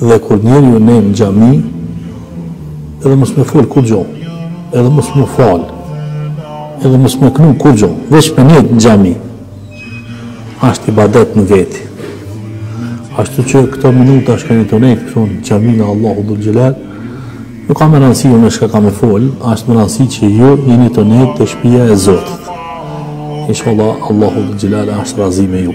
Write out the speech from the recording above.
Dhe kur njeri rrin në xhami, edhe mos me fol kurrgjo, edhe mos mu fal, edhe mos me knu kurrgjo, veç me nejt në xhami, asht ibadet në veti. Ashtu që këto minuta që jeni tu nejt këtu në xhaminë e Allahut dhul Xhelal, nuk ka me rëndësi unë shka ka me folë, asht me rëndësi që ju jeni tu nejt te shpia e Zotit. Ishallah, Allahu dhul Xhelal asht razi me ju.